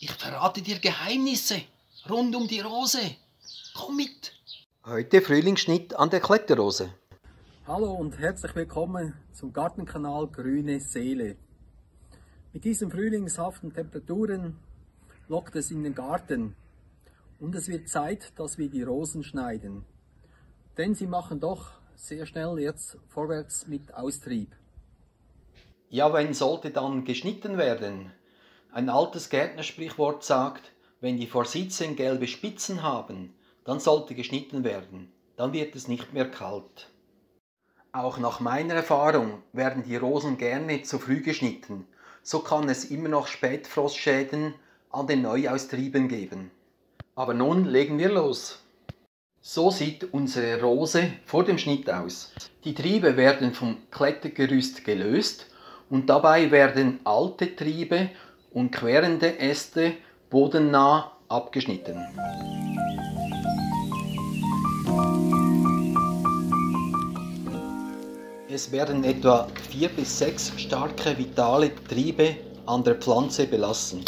Ich verrate dir Geheimnisse rund um die Rose. Komm mit. Heute Frühlingsschnitt an der Kletterrose. Hallo und herzlich willkommen zum Gartenkanal Grüne Seele. Mit diesen frühlingshaften Temperaturen lockt es in den Garten und es wird Zeit, dass wir die Rosen schneiden. Denn sie machen doch sehr schnell jetzt vorwärts mit Austrieb. Ja, wenn sollte dann geschnitten werden? Ein altes Gärtnersprichwort sagt, wenn die Forsythien gelbe Spitzen haben, dann sollte geschnitten werden, dann wird es nicht mehr kalt. Auch nach meiner Erfahrung werden die Rosen gerne zu früh geschnitten, so kann es immer noch Spätfrostschäden an den Neuaustrieben geben. Aber nun legen wir los. So sieht unsere Rose vor dem Schnitt aus. Die Triebe werden vom Klettergerüst gelöst und dabei werden alte Triebe und querende Äste bodennah abgeschnitten. Es werden etwa vier bis sechs starke vitale Triebe an der Pflanze belassen.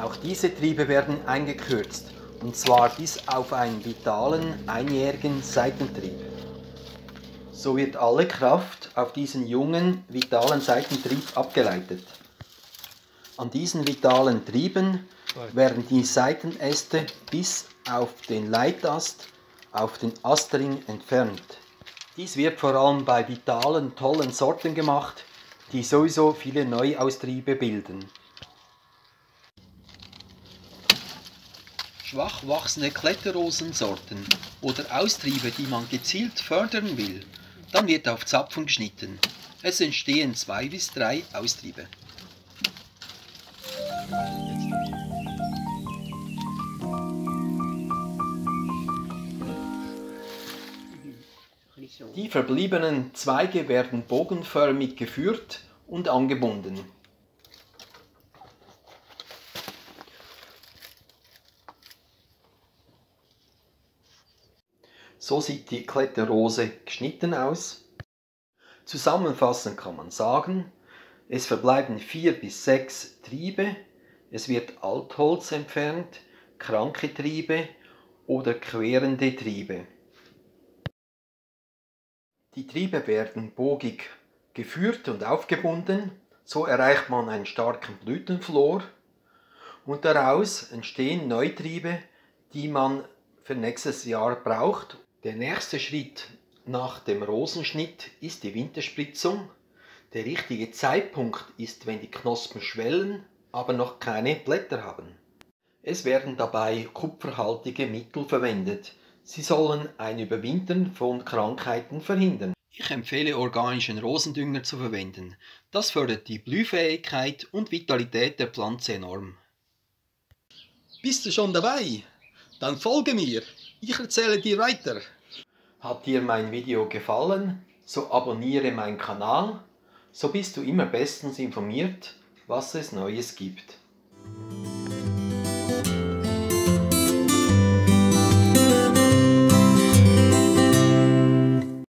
Auch diese Triebe werden eingekürzt und zwar bis auf einen vitalen einjährigen Seitentrieb. So wird alle Kraft auf diesen jungen, vitalen Seitentrieb abgeleitet. An diesen vitalen Trieben werden die Seitenäste bis auf den Leitast, auf den Astring entfernt. Dies wird vor allem bei vitalen, tollen Sorten gemacht, die sowieso viele Neuaustriebe bilden. Schwach wachsende Kletterrosensorten oder Austriebe, die man gezielt fördern will, dann wird auf Zapfen geschnitten. Es entstehen zwei bis drei Austriebe. Die verbliebenen Zweige werden bogenförmig geführt und angebunden. So sieht die Kletterrose geschnitten aus. Zusammenfassend kann man sagen, es verbleiben vier bis sechs Triebe, es wird Altholz entfernt, kranke Triebe oder querende Triebe. Die Triebe werden bogig geführt und aufgebunden, so erreicht man einen starken Blütenflor und daraus entstehen Neutriebe, die man für nächstes Jahr braucht. Der nächste Schritt nach dem Rosenschnitt ist die Winterspritzung. Der richtige Zeitpunkt ist, wenn die Knospen schwellen, aber noch keine Blätter haben. Es werden dabei kupferhaltige Mittel verwendet. Sie sollen ein Überwintern von Krankheiten verhindern. Ich empfehle organischen Rosendünger zu verwenden. Das fördert die Blühfähigkeit und Vitalität der Pflanze enorm. Bist du schon dabei? Dann folge mir. Ich erzähle dir weiter. Hat dir mein Video gefallen? So abonniere meinen Kanal, so bist du immer bestens informiert, was es Neues gibt.